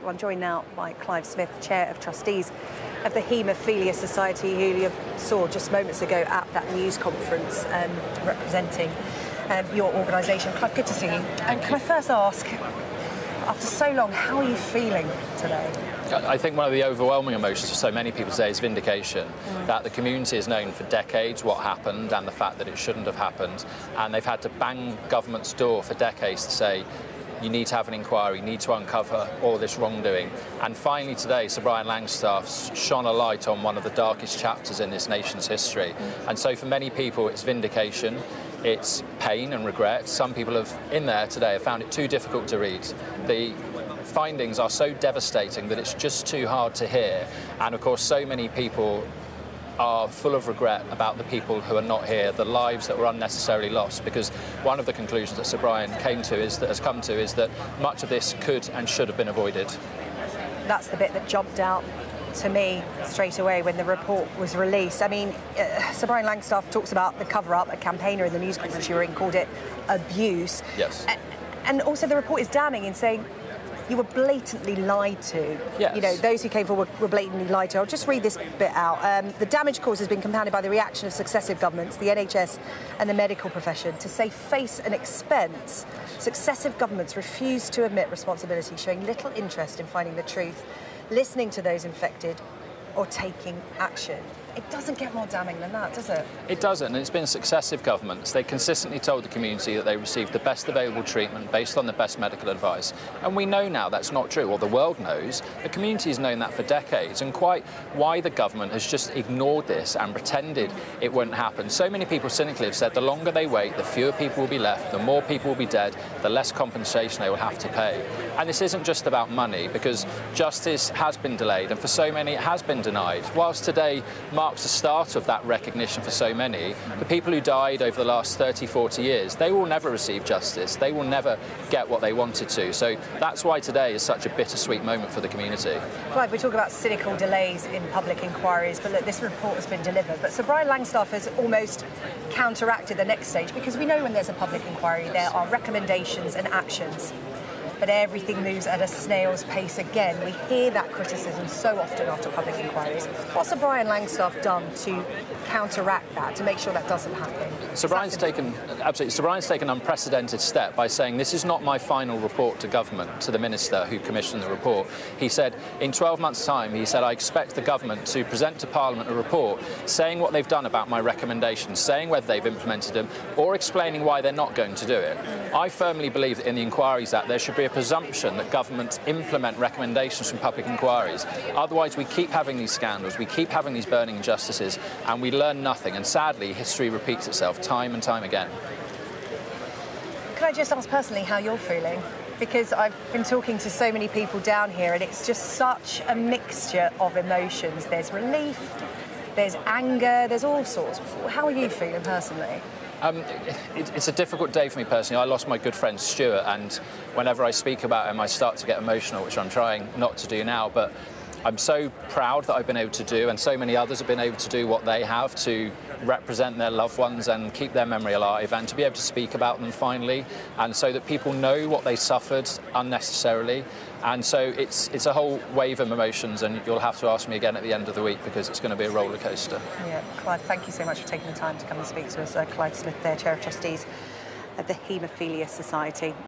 Well, I'm joined now by Clive Smith, Chair of Trustees of the Haemophilia Society, who you saw just moments ago at that news conference um, representing um, your organisation. Clive, good to see you. And can I first ask, after so long, how are you feeling today? I think one of the overwhelming emotions for so many people today is vindication. Mm. That the community has known for decades what happened and the fact that it shouldn't have happened. And they've had to bang government's door for decades to say, you need to have an inquiry, you need to uncover all this wrongdoing. And finally today, Sir Brian Langstaff shone a light on one of the darkest chapters in this nation's history. And so for many people, it's vindication, it's pain and regret. Some people have, in there today, have found it too difficult to read. The findings are so devastating that it's just too hard to hear. And of course, so many people are full of regret about the people who are not here, the lives that were unnecessarily lost. Because one of the conclusions that Sir Brian came to is that has come to is that much of this could and should have been avoided. That's the bit that jumped out to me straight away when the report was released. I mean, uh, Sir Brian Langstaff talks about the cover-up. A campaigner in the news conference you were in called it abuse. Yes. and also the report is damning in saying you were blatantly lied to. Yes. You know, those who came forward were blatantly lied to. I'll just read this bit out. Um, the damage caused has been compounded by the reaction of successive governments, the NHS and the medical profession, to save face and expense. Successive governments refused to admit responsibility, showing little interest in finding the truth, listening to those infected, or taking action. It doesn't get more damning than that, does it? It doesn't, and it's been successive governments. They consistently told the community that they received the best available treatment based on the best medical advice. And we know now that's not true, or the world knows. The community has known that for decades, and quite why the government has just ignored this and pretended it wouldn't happen. So many people cynically have said the longer they wait, the fewer people will be left, the more people will be dead, the less compensation they will have to pay. And this isn't just about money, because justice has been delayed, and for so many it has been denied. Whilst today marks the start of that recognition for so many. The people who died over the last 30, 40 years, they will never receive justice. They will never get what they wanted to. So that's why today is such a bittersweet moment for the community. Right, we talk about cynical delays in public inquiries, but look, this report has been delivered. But Sir Brian Langstaff has almost counteracted the next stage because we know when there's a public inquiry, there are recommendations and actions but everything moves at a snail's pace again. We hear that criticism so often after public inquiries. What's Sir Brian Langstaff done to counteract that, to make sure that doesn't happen? Sir Brian's taken absolutely. Sir Brian's taken an unprecedented step by saying this is not my final report to government, to the minister who commissioned the report. He said in 12 months' time, he said I expect the government to present to Parliament a report saying what they've done about my recommendations, saying whether they've implemented them, or explaining why they're not going to do it. Mm. I firmly believe that in the Inquiries Act there should be a presumption that governments implement recommendations from public inquiries. Otherwise, we keep having these scandals, we keep having these burning injustices, and we learn nothing. And sadly, history repeats itself time and time again. Can I just ask personally how you're feeling? Because I've been talking to so many people down here, and it's just such a mixture of emotions. There's relief, there's anger, there's all sorts. How are you feeling personally? Um, it, it's a difficult day for me personally. I lost my good friend Stuart, and whenever I speak about him, I start to get emotional, which I'm trying not to do now. But I'm so proud that I've been able to do, and so many others have been able to do what they have to represent their loved ones and keep their memory alive, and to be able to speak about them finally, and so that people know what they suffered unnecessarily. And so it's it's a whole wave of emotions, and you'll have to ask me again at the end of the week because it's going to be a roller coaster. Yeah, Clive, thank you so much for taking the time to come and speak to us. Uh, Clive Smith, there, Chair of Trustees of the Haemophilia Society.